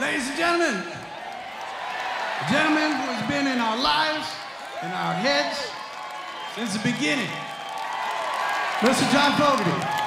Ladies and gentlemen, a gentleman who has been in our lives, in our heads, since the beginning, Mr. John Fogerty.